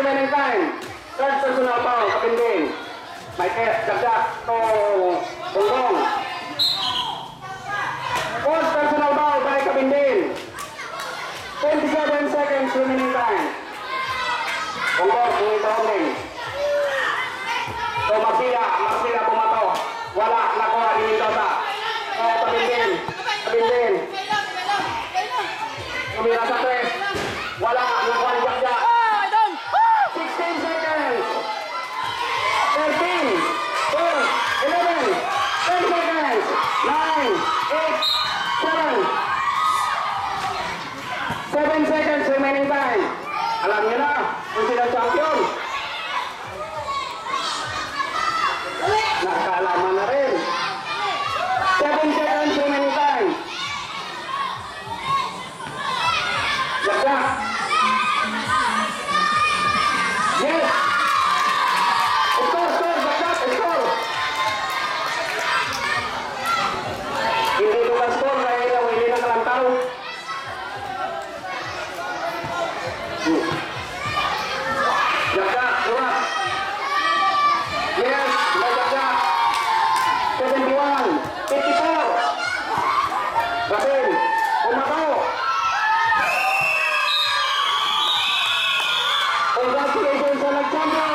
remaining time. Third person na ito, kapinding. May test, dagdag to Bungong. Fourth person na ito, by kapinding. 27 seconds remaining time. Bungong, kung ito, kapinding. Sultan Sultan Sultan Sultan Sultan Sultan Sultan Sultan Sultan Raquel, kumakaw! Congratulations sa nag-champion!